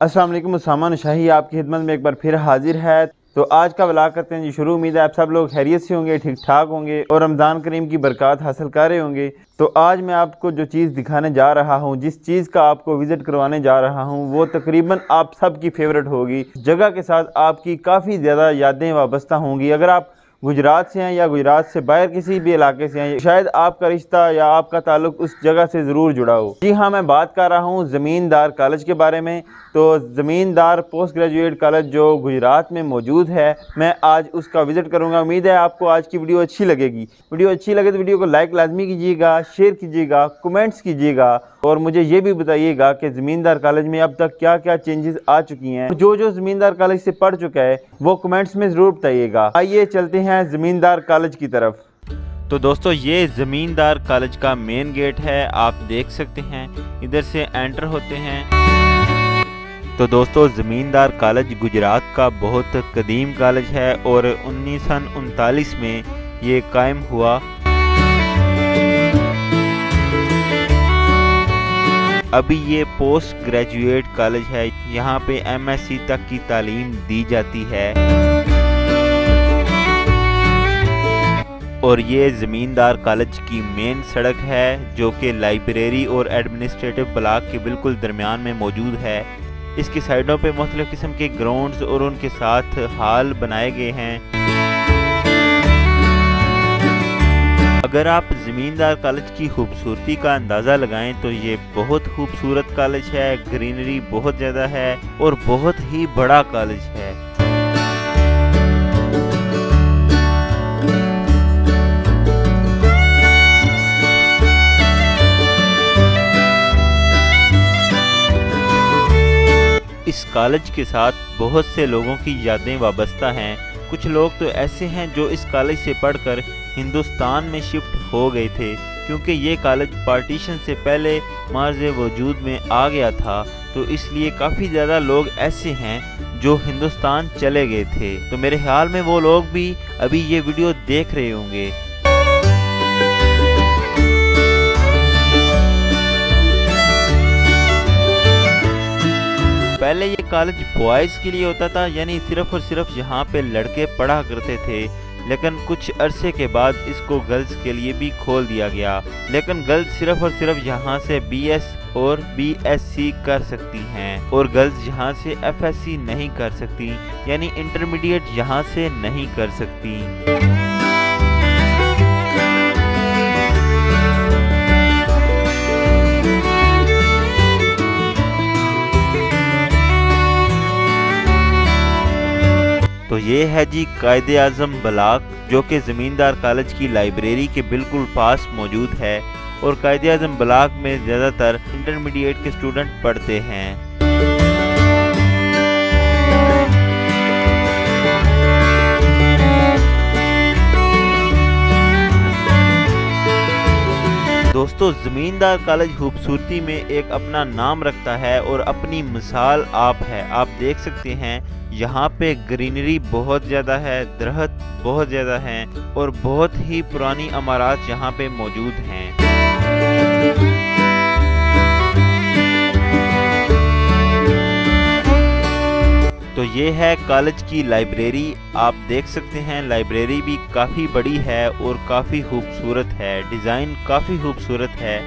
वालेकुम सामान शाही आपकी खिदमत में एक बार फिर हाजिर है। तो आज का व्लाग करते हैं जी, शुरू उम्मीद है आप सब लोग खैरियत से होंगे ठीक ठाक होंगे और रमज़ान करीम की बरकत हासिल कर रहे होंगे। तो आज मैं आपको जो चीज़ दिखाने जा रहा हूँ, जिस चीज़ का आपको विज़िट करवाने जा रहा हूँ, वो तकरीबन आप सब की फेवरेट होगी। जगह के साथ आपकी काफ़ी ज़्यादा यादें वाबस्ता होंगी। अगर आप गुजरात से हैं या गुजरात से बाहर किसी भी इलाके से हैं, शायद आपका रिश्ता या आपका ताल्लुक उस जगह से ज़रूर जुड़ा हो। जी हाँ मैं बात कर रहा हूँ ज़मींदार कॉलेज के बारे में। तो ज़मींदार पोस्ट ग्रेजुएट कॉलेज जो गुजरात में मौजूद है, मैं आज उसका विज़िट करूँगा। उम्मीद है आपको आज की वीडियो अच्छी लगेगी। वीडियो अच्छी लगे तो वीडियो को लाइक लाजमी कीजिएगा शेयर कीजिएगा कमेंट्स कीजिएगा और मुझे ये भी बताइएगा कि ज़मींदार कॉलेज में अब तक क्या क्या चेंजेस आ चुकी हैं। जो जो ज़मींदार कॉलेज से पढ़ चुका है, वो कमेंट्स में ज़रूर बताइएगा। आइए चलते हैं ज़मींदार कॉलेज की तरफ़। तो दोस्तों, ये ज़मींदार कॉलेज का मेन गेट है, आप देख सकते हैं, इधर से एंटर होते हैं। तो दोस्तों, ज़मींदार कॉलेज गुजरात का बहुत कदीम कॉलेज है और उन्नीस उनतालीस में ये कायम हुआ। अभी ये पोस्ट ग्रेजुएट कॉलेज है, यहाँ पे एमएससी तक की तालीम दी जाती है। और ये ज़मींदार कॉलेज की मेन सड़क है, जो कि लाइब्रेरी और एडमिनिस्ट्रेटिव ब्लॉक के बिल्कुल दरमियान में मौजूद है। इसकी साइडों पे मुख्तलिफ़ किस्म के ग्राउंड्स और उनके साथ हाल बनाए गए हैं। अगर आप ज़मींदार कॉलेज की खूबसूरती का अंदाज़ा लगाएँ तो ये बहुत खूबसूरत कॉलेज है, ग्रीनरी बहुत ज़्यादा है और बहुत ही बड़ा कॉलेज है। कॉलेज के साथ बहुत से लोगों की यादें वाबस्ता हैं। कुछ लोग तो ऐसे हैं जो इस कॉलेज से पढ़कर हिंदुस्तान में शिफ्ट हो गए थे, क्योंकि ये कॉलेज पार्टीशन से पहले मार्ज वजूद में आ गया था। तो इसलिए काफ़ी ज़्यादा लोग ऐसे हैं जो हिंदुस्तान चले गए थे। तो मेरे ख्याल में वो लोग भी अभी ये वीडियो देख रहे होंगे। पहले ये कॉलेज बॉयज़ के लिए होता था, यानी सिर्फ़ और सिर्फ़ यहाँ पे लड़के पढ़ा करते थे। लेकिन कुछ अरसे के बाद इसको गर्ल्स के लिए भी खोल दिया गया। लेकिन गर्ल्स सिर्फ़ और सिर्फ़ यहाँ से बीएस और बीएससी कर सकती हैं और गर्ल्स यहाँ से एफएससी नहीं कर सकती, यानी इंटरमीडिएट यहाँ से नहीं कर सकती। तो ये है जी कायद अज़म ब्लाक, जो कि ज़मींदार कॉलेज की लाइब्रेरी के बिल्कुल पास मौजूद है और कायद अज़म ब्लाक में ज़्यादातर इंटरमीडिएट के स्टूडेंट पढ़ते हैं। दोस्तों, ज़मींदार कॉलेज खूबसूरती में एक अपना नाम रखता है और अपनी मिसाल आप है। आप देख सकते हैं, यहाँ पे ग्रीनरी बहुत ज़्यादा है, दरख्त बहुत ज़्यादा हैं और बहुत ही पुरानी अमारात यहाँ पे मौजूद हैं। तो ये है कॉलेज की लाइब्रेरी आप देख सकते हैं लाइब्रेरी भी काफ़ी बड़ी है और काफ़ी खूबसूरत है। डिज़ाइन काफ़ी खूबसूरत है।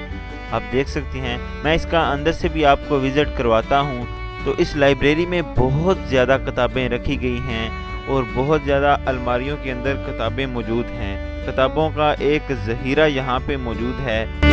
आप देख सकते हैं, मैं इसका अंदर से भी आपको विज़िट करवाता हूँ। तो इस लाइब्रेरी में बहुत ज़्यादा किताबें रखी गई हैं और बहुत ज़्यादा अलमारियों के अंदर किताबें मौजूद हैं। किताबों का एक ज़हीरा यहाँ पे मौजूद है।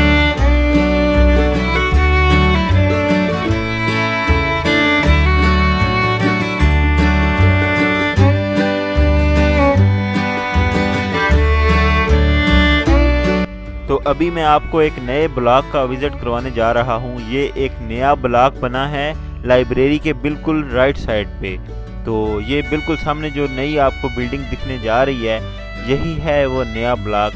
तो अभी मैं आपको एक नए ब्लॉक का विज़िट करवाने जा रहा हूँ। ये एक नया ब्लॉक बना है लाइब्रेरी के बिल्कुल राइट साइड पे। तो ये बिल्कुल सामने जो नई आपको बिल्डिंग दिखने जा रही है, यही है वो नया ब्लॉक।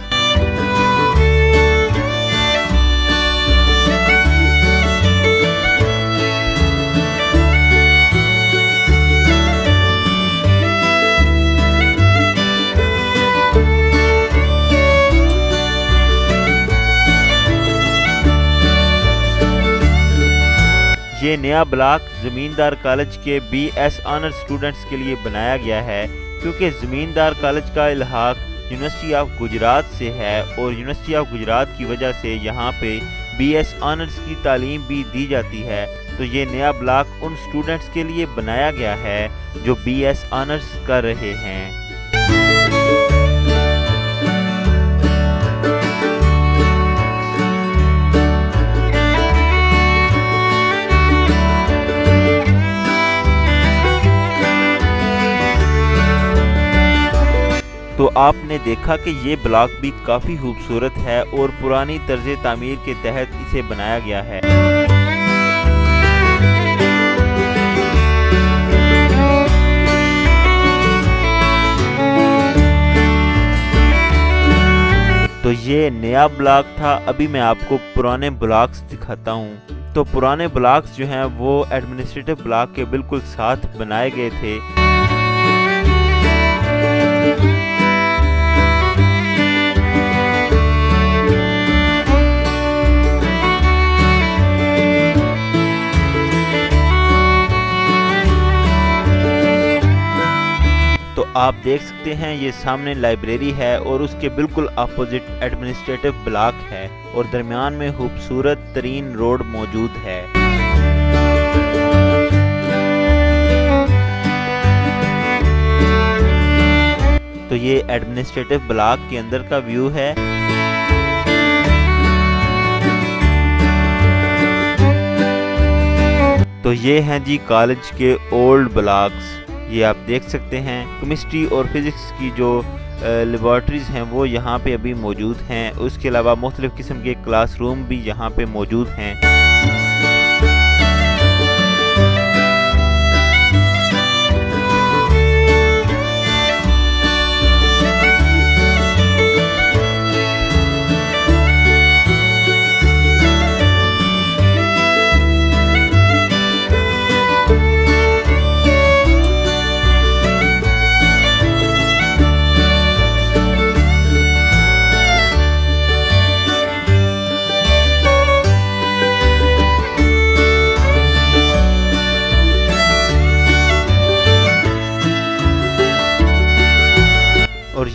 ये नया ब्लॉक ज़मींदार कॉलेज के बी एस ऑनर स्टूडेंट्स के लिए बनाया गया है, क्योंकि ज़मींदार कॉलेज का इलाहाक यूनिवर्सिटी ऑफ़ गुजरात से है और यूनिवर्सिटी ऑफ़ गुजरात की वजह से यहाँ पे बी एस ऑनर्स की तालीम भी दी जाती है। तो ये नया ब्लॉक उन स्टूडेंट्स के लिए बनाया गया है जो बी एस ऑनर्स कर रहे हैं। तो आपने देखा कि ये ब्लॉक भी काफ़ी खूबसूरत है और पुरानी तर्ज तामीर के तहत इसे बनाया गया है। तो ये नया ब्लॉक था, अभी मैं आपको पुराने ब्लॉक्स दिखाता हूँ। तो पुराने ब्लॉक्स जो हैं, वो एडमिनिस्ट्रेटिव ब्लॉक के बिल्कुल साथ बनाए गए थे। आप देख सकते हैं, ये सामने लाइब्रेरी है और उसके बिल्कुल अपोजिट एडमिनिस्ट्रेटिव ब्लॉक है और दरमियान में खूबसूरत तरीन रोड मौजूद है। तो ये एडमिनिस्ट्रेटिव ब्लॉक के अंदर का व्यू है। तो ये हैं जी कॉलेज के ओल्ड ब्लॉक्स। ये आप देख सकते हैं। केमिस्ट्री और फिज़िक्स की जो लेबॉर्ट्रीज़ हैं, वो यहाँ पे अभी मौजूद हैं। उसके अलावा मुख्तलिफ़ किस्म के क्लासरूम भी यहाँ पे मौजूद हैं।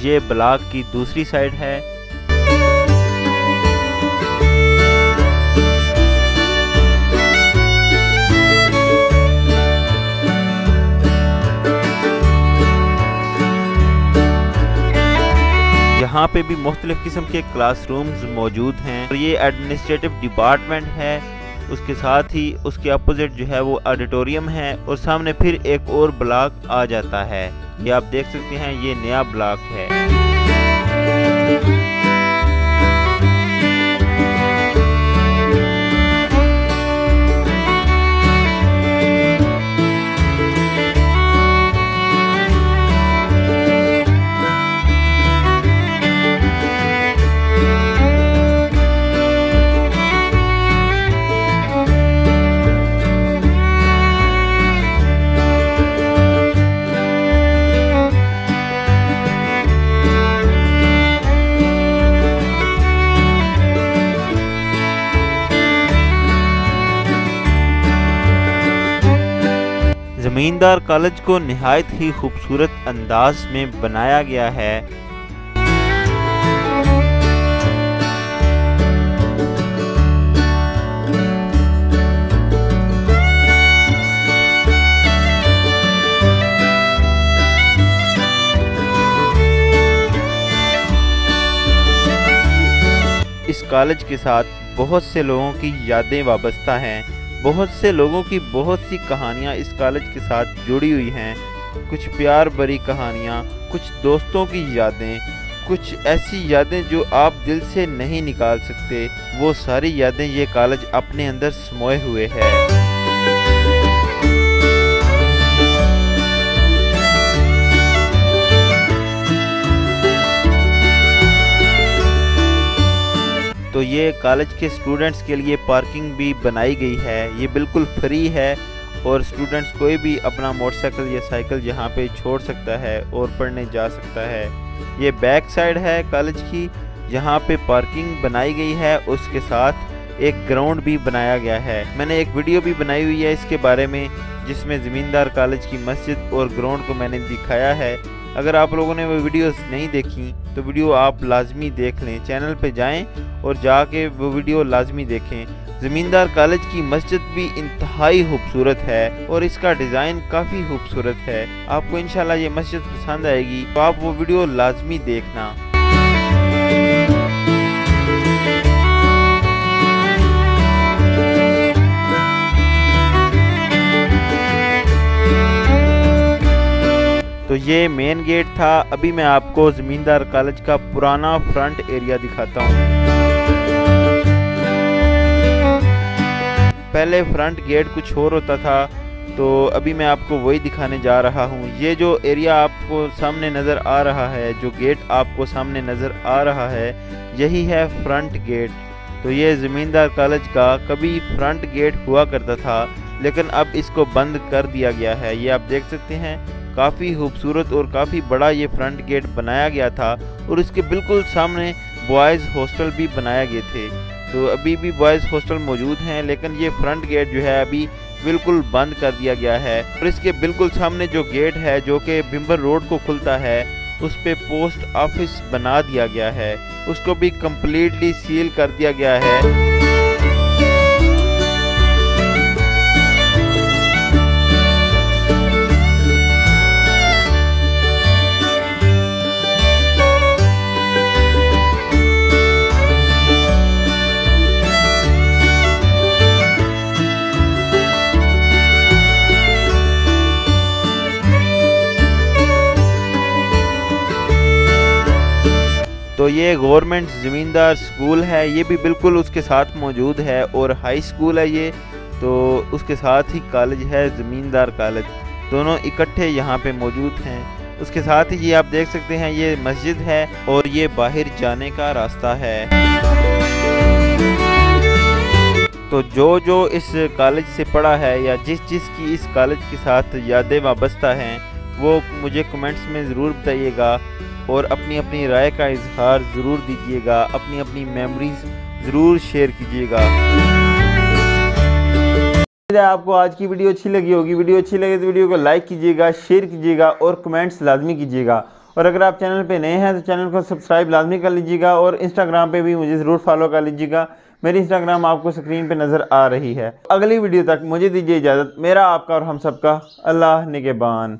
ये ब्लॉक की दूसरी साइड है। यहाँ पे भी मुख्तलिफ़ किस्म के क्लासरूम्स मौजूद हैं। और ये एडमिनिस्ट्रेटिव डिपार्टमेंट है। उसके साथ ही उसके अपोजिट जो है वो ऑडिटोरियम है। और सामने फिर एक और ब्लॉक आ जाता है। ये आप देख सकते हैं ये नया ब्लॉक है। ज़मींदार कॉलेज को नहायत ही खूबसूरत अंदाज में बनाया गया है। इस कॉलेज के साथ बहुत से लोगों की यादें वाबस्ता हैं। बहुत से लोगों की बहुत सी कहानियाँ इस कॉलेज के साथ जुड़ी हुई हैं। कुछ प्यार भरी कहानियाँ, कुछ दोस्तों की यादें, कुछ ऐसी यादें जो आप दिल से नहीं निकाल सकते। वो सारी यादें ये कॉलेज अपने अंदर समोए हुए है। तो ये कॉलेज के स्टूडेंट्स के लिए पार्किंग भी बनाई गई है। ये बिल्कुल फ्री है और स्टूडेंट्स कोई भी अपना मोटरसाइकिल या साइकिल यहाँ पे छोड़ सकता है और पढ़ने जा सकता है। ये बैक साइड है कॉलेज की, यहाँ पे पार्किंग बनाई गई है। उसके साथ एक ग्राउंड भी बनाया गया है। मैंने एक वीडियो भी बनाई हुई है इसके बारे में, जिसमें ज़मींदार कॉलेज की मस्जिद और ग्राउंड को मैंने दिखाया है। अगर आप लोगों ने वो वीडियोस नहीं देखी तो वीडियो आप लाजमी देख लें, चैनल पे जाएँ और जाके वो वीडियो लाजमी देखें। ज़मींदार कॉलेज की मस्जिद भी इंतहाई खूबसूरत है और इसका डिज़ाइन काफ़ी खूबसूरत है। आपको इनशाला ये मस्जिद पसंद आएगी तो आप वो वीडियो लाजमी देखना। तो ये मेन गेट था। अभी मैं आपको ज़मींदार कॉलेज का पुराना फ्रंट एरिया दिखाता हूँ। पहले फ्रंट गेट कुछ और होता था तो अभी मैं आपको वही दिखाने जा रहा हूँ। ये जो एरिया आपको सामने नज़र आ रहा है, जो गेट आपको सामने नज़र आ रहा है, यही है फ्रंट गेट तो ये ज़मींदार कॉलेज का कभी फ्रंट गेट हुआ करता था, लेकिन अब इसको बंद कर दिया गया है। ये आप देख सकते हैं काफ़ी खूबसूरत और काफ़ी बड़ा ये फ्रंट गेट बनाया गया था और इसके बिल्कुल सामने बॉयज़ हॉस्टल भी बनाए गए थे। तो अभी भी बॉयज़ हॉस्टल मौजूद हैं, लेकिन ये फ्रंट गेट जो है अभी बिल्कुल बंद कर दिया गया है। और इसके बिल्कुल सामने जो गेट है, जो कि बिम्बर रोड को खुलता है, उस पर पोस्ट ऑफ़िस बना दिया गया है। उसको भी कम्प्लीटली सील कर दिया गया है। तो ये गवर्नमेंट ज़मींदार स्कूल है, ये भी बिल्कुल उसके साथ मौजूद है और हाई स्कूल है ये तो उसके साथ ही कॉलेज है, ज़मींदार कॉलेज। दोनों इकट्ठे यहाँ पे मौजूद हैं। उसके साथ ही ये आप देख सकते हैं, ये मस्जिद है और ये बाहर जाने का रास्ता है। तो जो जो इस कॉलेज से पढ़ा है या जिस जिस की इस कॉलेज के साथ यादें वाबस्ता हैं, वो मुझे कमेंट्स में ज़रूर बताइएगा। और अपनी अपनी राय का इजहार ज़रूर दीजिएगा अपनी अपनी मेमोरीज ज़रूर शेयर कीजिएगा। आपको आज की वीडियो अच्छी लगी होगी। वीडियो अच्छी लगे तो वीडियो को लाइक कीजिएगा शेयर कीजिएगा और कमेंट्स लाजमी कीजिएगा। और अगर आप चैनल पे नए हैं तो चैनल को सब्सक्राइब लाजमी कर लीजिएगा और इंस्टाग्राम पे भी मुझे ज़रूर फॉलो कर लीजिएगा। मेरी इंस्टाग्राम आपको स्क्रीन पे नज़र आ रही है। अगली वीडियो तक मुझे दीजिए इजाज़त। मेरा आपका और हम सबका अल्लाह निगेबान।